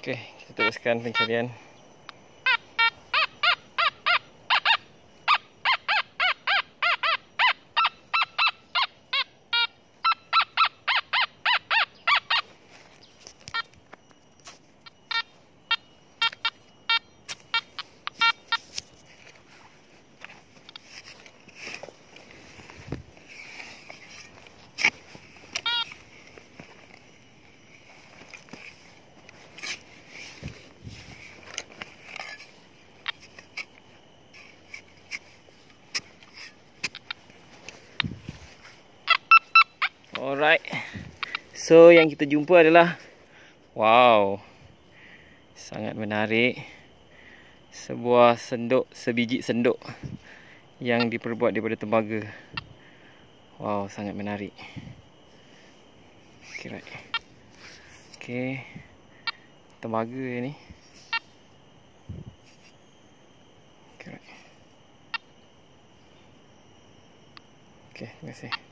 Okey, kita teruskan pencarian. Alright. So yang kita jumpa adalah wow. Sangat menarik. Sebuah senduk, sebiji senduk yang diperbuat daripada tembaga. Wow, sangat menarik. Okay, right. Okay. Tembaga ni. Okay, right. Okay, terima kasih.